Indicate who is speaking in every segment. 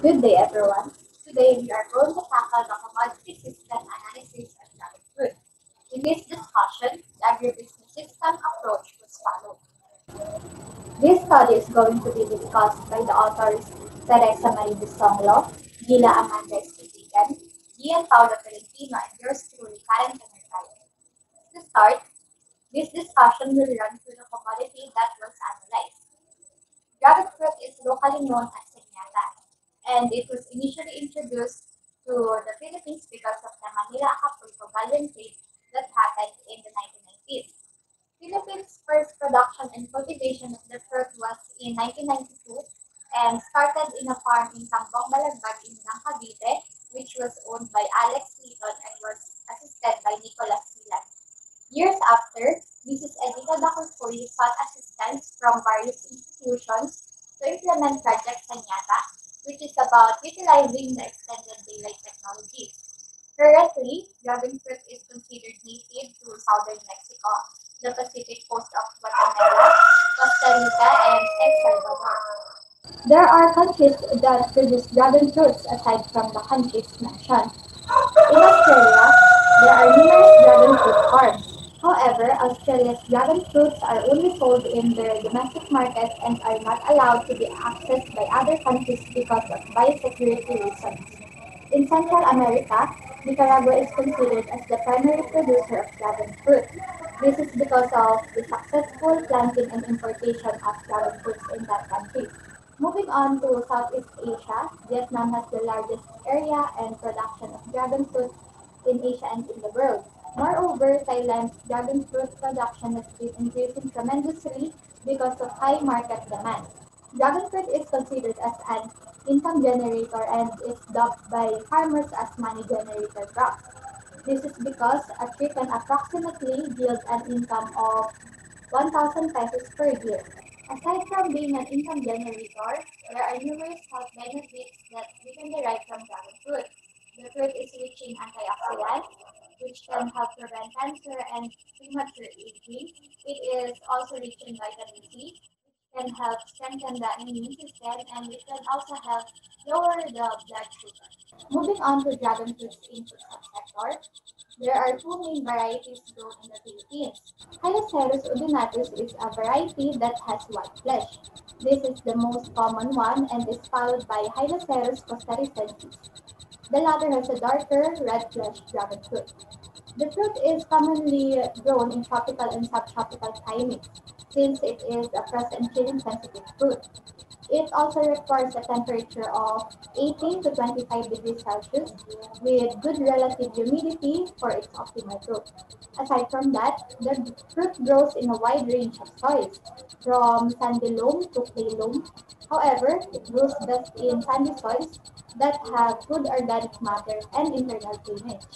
Speaker 1: Good day, everyone. Today, we are going to tackle the commodity system analysis of dragon fruit. In this discussion, the agribusiness system approach was followed. This study is going to be discussed by the authors Theresa Marie de Gila Amanda Estupigan, Guian Paulo Tolentino, and yours truly, Karen Panergayo. To start, this discussion will run through the commodity that was analyzed. Dragon fruit is locally known as and it was initially introduced to the Philippines because of the Manila-Acapulco Galleon trade that happened in the 1990s. Philippines' first production and cultivation of the fruit was in 1992 and started in a farm in Tambong Balagbag in Cavite, which was owned by Alex Leaton and was assisted by Nicolas Silan. Years after, Mrs. Edita Dacuycuy sought assistance from various institutions to implement Project Sanyata, which is about utilizing the extended daylight technology. Currently, fruit is considered native to southern Mexico, the Pacific coast of Guatemala, Costa Rica, and El Salvador. There are countries that produce dragon fruits aside from the countries mentioned. In Australia, there are numerous dragon fruit farms. However, Australia's dragon fruits are only sold in their domestic market and are not allowed to be accessed by other countries because of biosecurity reasons. In Central America, Nicaragua is considered as the primary producer of dragon fruit. This is because of the successful planting and importation of dragon fruits in that country. Moving on to Southeast Asia, Vietnam has the largest area and production of dragon fruit in Asia and in the world. Moreover, Thailand's dragon fruit production has been increasing tremendously because of high market demand. Dragon fruit is considered as an income generator and is dubbed by farmers as money generator crop. This is because a tree can approximately yield an income of 1,000 pesos per year. Aside from being an income generator, there are numerous health benefits that we can derive from dragon fruit. The fruit is rich in antioxidants, which can help prevent cancer and premature aging. It is also rich in vitamin C, which can help strengthen the immune system, and it can also help lower the blood sugar. Moving on to dragon fruit's input subsector, there are two main varieties grown in the Philippines. Hylocereus undatus is a variety that has white flesh. This is the most common one and is followed by Hylocereus costaricensis. The latter has a darker red flesh dragon fruit. The fruit is commonly grown in tropical and subtropical climates since it is a frost and chilling sensitive fruit. It also requires a temperature of 18 to 25 degrees Celsius with good relative humidity for its optimal growth. Aside from that, the fruit grows in a wide range of soils, from sandy loam to clay loam. However, it grows best in sandy soils that have good organic matter and internal drainage.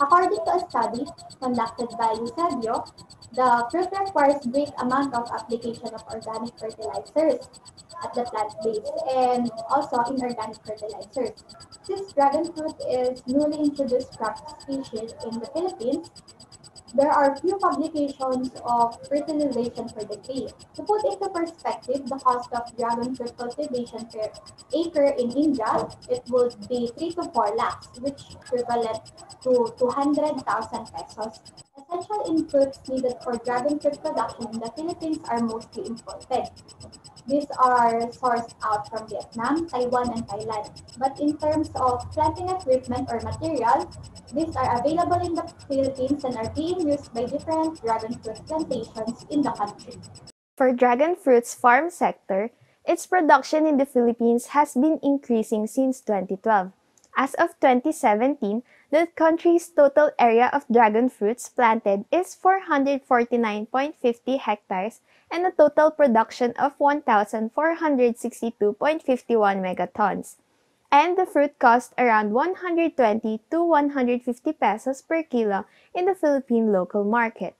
Speaker 1: According to a study conducted by Eusebio, the fruit requires great amount of application of organic fertilizers at the plant base and also inorganic fertilizers. Since dragon fruit is newly introduced crop species in the Philippines, there are few publications of fertilization per degree. To put into perspective, the cost of dragon fruit cultivation per acre in India, it would be 3 to 4 lakhs, which equivalent to 200,000 pesos. Essential inputs needed for dragon fruit production in the Philippines are mostly imported. These are sourced out from Vietnam, Taiwan, and Thailand. But in terms of planting equipment or material, these are available in the Philippines and are being used by different dragon fruit plantations in the country.
Speaker 2: For dragon fruit's farm sector, its production in the Philippines has been increasing since 2012. As of 2017, the country's total area of dragon fruits planted is 449.50 hectares and a total production of 1,462.51 megatons. And the fruit cost around 120 to 150 pesos per kilo in the Philippine local market.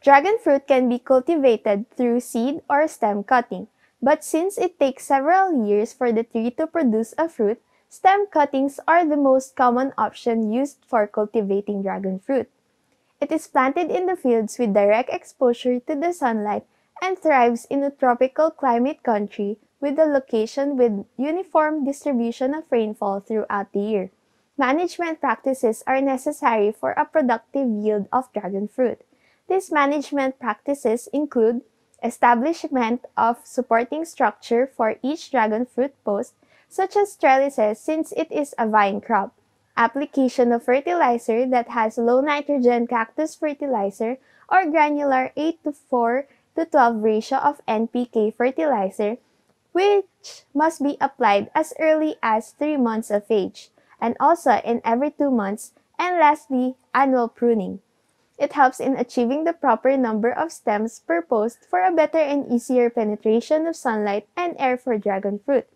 Speaker 2: Dragon fruit can be cultivated through seed or stem cutting, but since it takes several years for the tree to produce a fruit, stem cuttings are the most common option used for cultivating dragon fruit. It is planted in the fields with direct exposure to the sunlight and thrives in a tropical climate country with the location with uniform distribution of rainfall throughout the year. Management practices are necessary for a productive yield of dragon fruit. These management practices include establishment of supporting structure for each dragon fruit post, such as trellises since it is a vine crop, application of fertilizer that has low nitrogen cactus fertilizer or granular 8 to 4 to 12 ratio of NPK fertilizer, which must be applied as early as 3 months of age, and also in every 2 months, and lastly, annual pruning. It helps in achieving the proper number of stems per post for a better and easier penetration of sunlight and air for dragon fruit.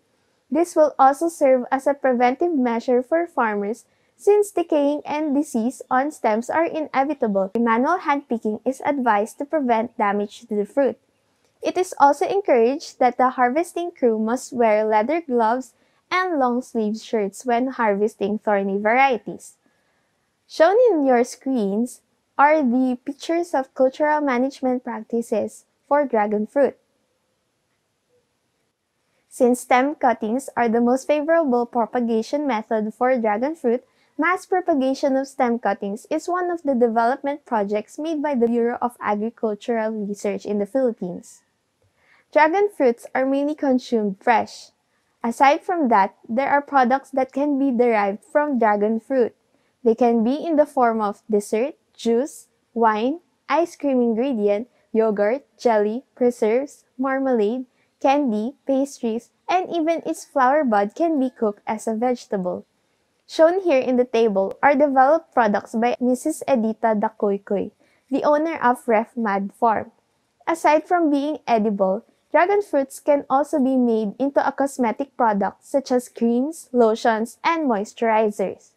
Speaker 2: This will also serve as a preventive measure for farmers since decaying and disease on stems are inevitable. Manual handpicking is advised to prevent damage to the fruit. It is also encouraged that the harvesting crew must wear leather gloves and long sleeve shirts when harvesting thorny varieties. Shown in your screens are the pictures of cultural management practices for dragon fruit. Since stem cuttings are the most favorable propagation method for dragon fruit, mass propagation of stem cuttings is one of the development projects made by the Bureau of Agricultural Research in the Philippines. Dragon fruits are mainly consumed fresh. Aside from that, there are products that can be derived from dragon fruit. They can be in the form of dessert, juice, wine, ice cream ingredient, yogurt, jelly, preserves, marmalade, candy, pastries, and even its flower bud can be cooked as a vegetable. Shown here in the table are developed products by Mrs. Edita Dacuycuy, the owner of REFMAD Farm. Aside from being edible, dragon fruits can also be made into a cosmetic product such as creams, lotions, and moisturizers.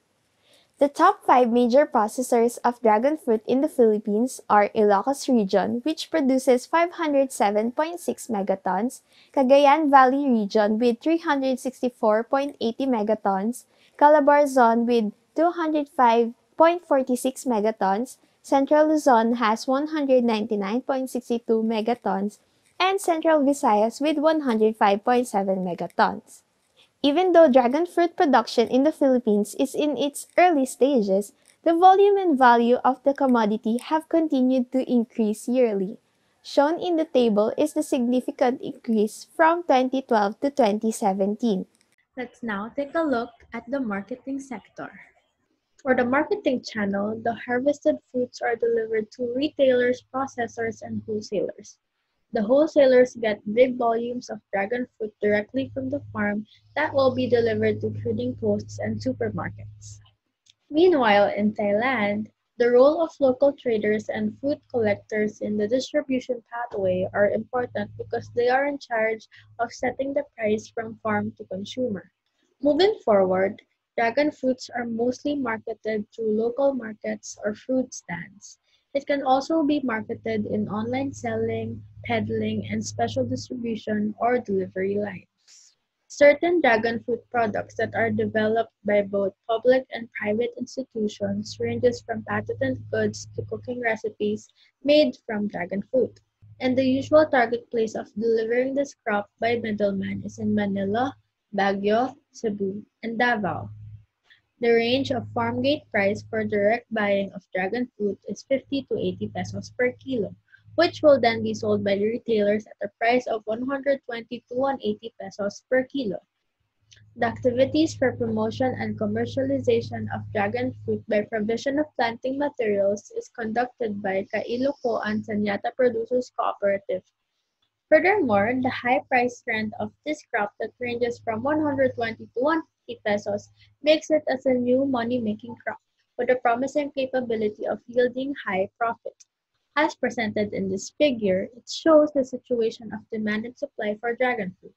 Speaker 2: The top five major processors of dragon fruit in the Philippines are Ilocos Region, which produces 507.6 megatons, Cagayan Valley Region with 364.80 megatons, CALABARZON with 205.46 megatons, Central Luzon has 199.62 megatons, and Central Visayas with 105.7 megatons. Even though dragon fruit production in the Philippines is in its early stages, the volume and value of the commodity have continued to increase yearly. Shown in the table is the significant increase from 2012 to 2017.
Speaker 3: Let's now take a look at the marketing sector. For the marketing channel, the harvested fruits are delivered to retailers, processors, and wholesalers. The wholesalers get big volumes of dragon fruit directly from the farm that will be delivered to trading posts and supermarkets. Meanwhile, in Thailand, the role of local traders and fruit collectors in the distribution pathway are important because they are in charge of setting the price from farm to consumer. Moving forward, dragon fruits are mostly marketed through local markets or fruit stands. It can also be marketed in online selling, peddling, and special distribution or delivery lines. Certain dragon fruit products that are developed by both public and private institutions ranges from patented goods to cooking recipes made from dragon fruit. And the usual target place of delivering this crop by middlemen is in Manila, Baguio, Cebu, and Davao. The range of farm gate price for direct buying of dragon fruit is 50 to 80 pesos per kilo, which will then be sold by the retailers at a price of 120 to 180 pesos per kilo. The activities for promotion and commercialization of dragon fruit by provision of planting materials is conducted by Kailukoan Sanyata Producers Cooperative. Furthermore, the high price trend of this crop that ranges from 120 to 150 pesos makes it as a new money-making crop with a promising capability of yielding high profit. As presented in this figure, it shows the situation of demand and supply for dragon fruit.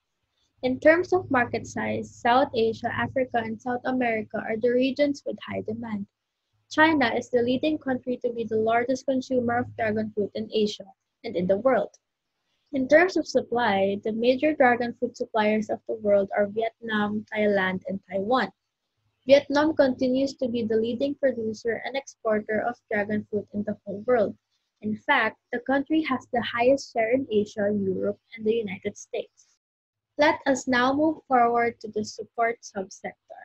Speaker 3: In terms of market size, South Asia, Africa, and South America are the regions with high demand. China is the leading country to be the largest consumer of dragon fruit in Asia and in the world. In terms of supply, the major dragon fruit suppliers of the world are Vietnam, Thailand, and Taiwan. Vietnam continues to be the leading producer and exporter of dragon fruit in the whole world. In fact, the country has the highest share in Asia, Europe, and the United States. Let us now move forward to the support subsector.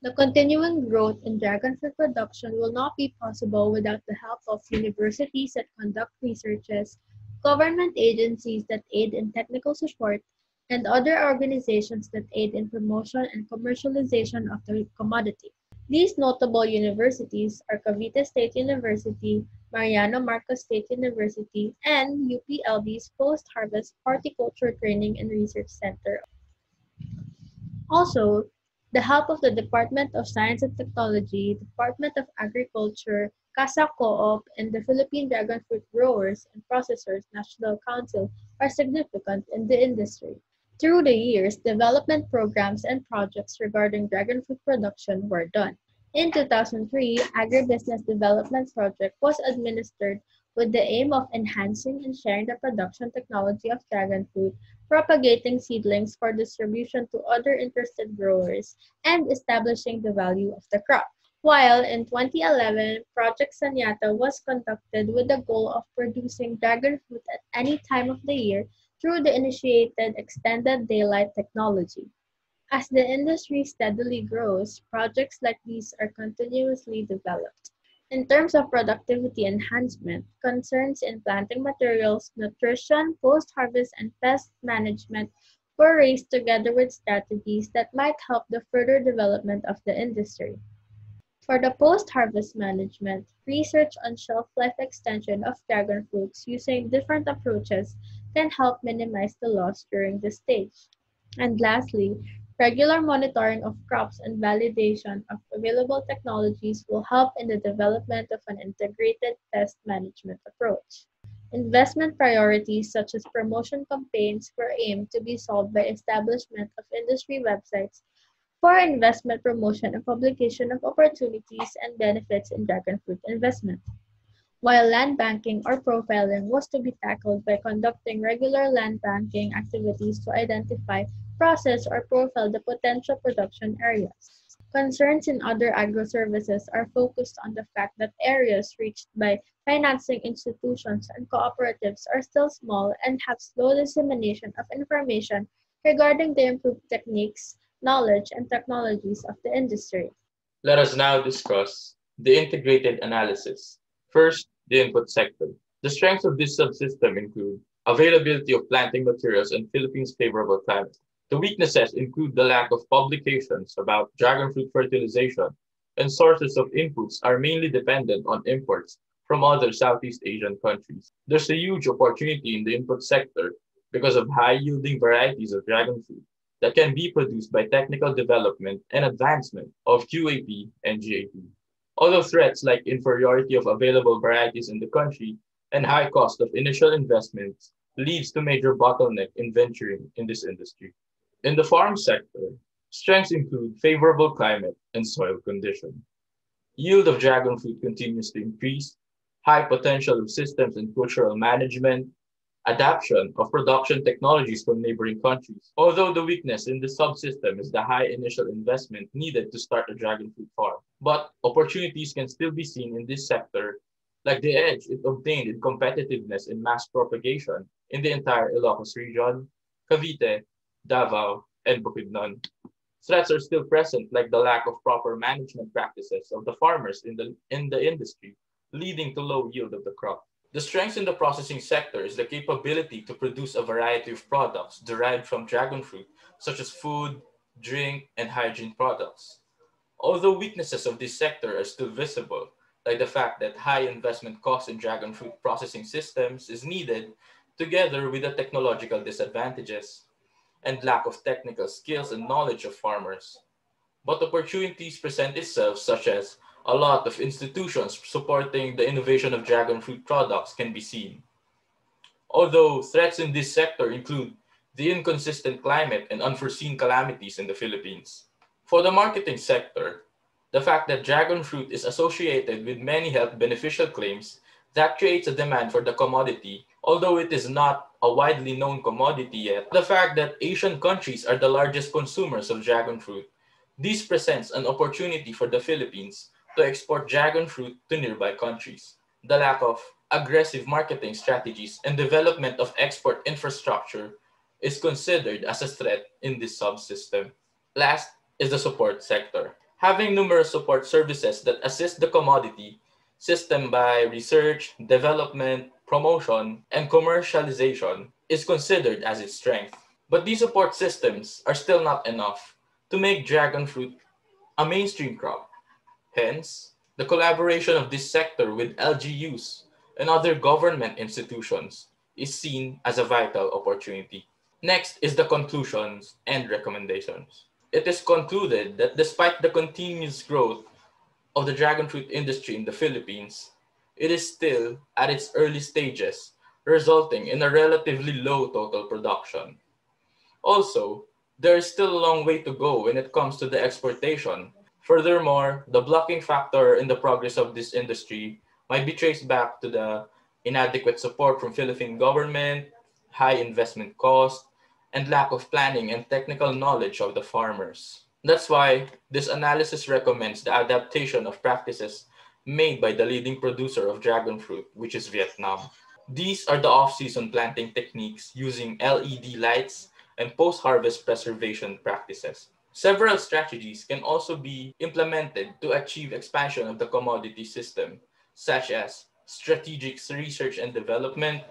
Speaker 3: The continuing growth in dragon fruit production will not be possible without the help of universities that conduct researches, government agencies that aid in technical support, and other organizations that aid in promotion and commercialization of the commodity. These notable universities are Cavite State University, Mariano Marcos State University, and UPLB's Post-Harvest Horticulture Training and Research Center. Also, the help of the Department of Science and Technology, Department of Agriculture, CASA Co-op, and the Philippine Dragon Fruit Growers and Processors National Council are significant in the industry. Through the years, development programs and projects regarding dragon fruit production were done. In 2003, Agribusiness Development Project was administered with the aim of enhancing and sharing the production technology of dragon fruit, propagating seedlings for distribution to other interested growers, and establishing the value of the crop. While in 2011, Project Sanyata was conducted with the goal of producing dragon fruit at any time of the year through the initiated extended daylight technology. As the industry steadily grows, projects like these are continuously developed. In terms of productivity enhancement, concerns in planting materials, nutrition, post-harvest, and pest management were raised together with strategies that might help the further development of the industry. For the post-harvest management, research on shelf life extension of dragon fruits using different approaches can help minimize the loss during this stage. And lastly, Regular monitoring of crops and validation of available technologies will help in the development of an integrated pest management approach. Investment priorities such as promotion campaigns were aimed to be solved by establishment of industry websites for investment promotion and publication of opportunities and benefits in dragon fruit investment. While land banking or profiling was to be tackled by conducting regular land banking activities to identify process or profile the potential production areas. Concerns in other agro-services are focused on the fact that areas reached by financing institutions and cooperatives are still small and have slow dissemination of information regarding the improved techniques, knowledge, and technologies of the industry.
Speaker 4: Let us now discuss the integrated analysis. First, the input sector. The strengths of this subsystem include availability of planting materials and Philippines' favorable climate, the weaknesses include the lack of publications about dragon fruit fertilization, and sources of inputs are mainly dependent on imports from other Southeast Asian countries. There's a huge opportunity in the input sector because of high yielding varieties of dragon fruit that can be produced by technical development and advancement of QAP and GAP. Although threats like inferiority of available varieties in the country and high cost of initial investments leads to major bottleneck in venturing in this industry. In the farm sector, strengths include favorable climate and soil condition. Yield of dragon fruit continues to increase, high potential of systems and cultural management, adaptation of production technologies from neighboring countries. Although the weakness in the subsystem is the high initial investment needed to start a dragon fruit farm. But opportunities can still be seen in this sector, like the edge it obtained in competitiveness in mass propagation in the entire Ilocos region, Cavite, Davao, and Bukidnon. Threats are still present, like the lack of proper management practices of the farmers in the, in the industry, leading to low yield of the crop. The strength in the processing sector is the capability to produce a variety of products derived from dragon fruit, such as food, drink, and hygiene products. Although weaknesses of this sector are still visible, like the fact that high investment costs in dragon fruit processing systems is needed, together with the technological disadvantages, and lack of technical skills and knowledge of farmers. But opportunities present itself such as a lot of institutions supporting the innovation of dragon fruit products can be seen. Although threats in this sector include the inconsistent climate and unforeseen calamities in the Philippines. For the marketing sector, the fact that dragon fruit is associated with many health beneficial claims that creates a demand for the commodity although it is not a widely known commodity yet, the fact that Asian countries are the largest consumers of dragon fruit, this presents an opportunity for the Philippines to export dragon fruit to nearby countries. The lack of aggressive marketing strategies and development of export infrastructure is considered as a threat in this subsystem. Last is the support sector. Having numerous support services that assist the commodity system by research, development, promotion, and commercialization is considered as its strength. But these support systems are still not enough to make dragon fruit a mainstream crop. Hence, the collaboration of this sector with LGUs and other government institutions is seen as a vital opportunity. Next is the conclusions and recommendations. It is concluded that despite the continuous growth of the dragon fruit industry in the Philippines, it is still at its early stages, resulting in a relatively low total production. Also, there is still a long way to go when it comes to the exportation. Furthermore, the blocking factor in the progress of this industry might be traced back to the inadequate support from Philippine government, high investment cost, and lack of planning and technical knowledge of the farmers. That's why this analysis recommends the adaptation of practices made by the leading producer of dragon fruit, which is Vietnam. These are the off-season planting techniques using LED lights and post-harvest preservation practices. Several strategies can also be implemented to achieve expansion of the commodity system, such as strategic research and development,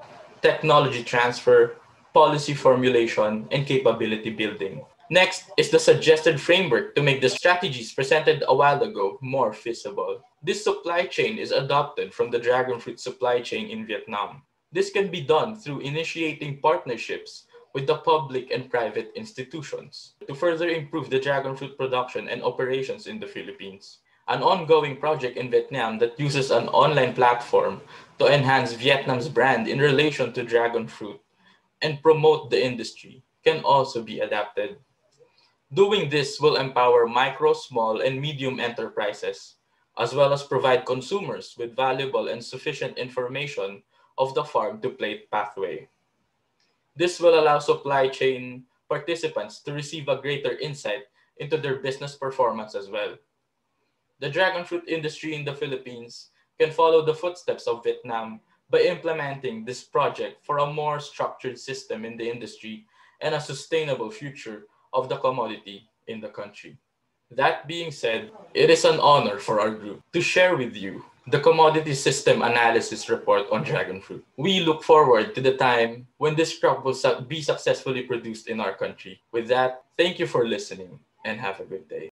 Speaker 4: technology transfer, policy formulation, and capability building. Next is the suggested framework to make the strategies presented a while ago more feasible. This supply chain is adopted from the dragon fruit supply chain in Vietnam. This can be done through initiating partnerships with the public and private institutions to further improve the dragon fruit production and operations in the Philippines. An ongoing project in Vietnam that uses an online platform to enhance Vietnam's brand in relation to dragon fruit and promote the industry can also be adapted. Doing this will empower micro, small, and medium enterprises, as well as provide consumers with valuable and sufficient information of the farm to plate pathway. This will allow supply chain participants to receive a greater insight into their business performance as well. The dragon fruit industry in the Philippines can follow the footsteps of Vietnam by implementing this project for a more structured system in the industry and a sustainable future of the commodity in the country. That being said, it is an honor for our group to share with you the Commodity System Analysis Report on Dragon Fruit. We look forward to the time when this crop will be successfully produced in our country. With that, thank you for listening and have a good day.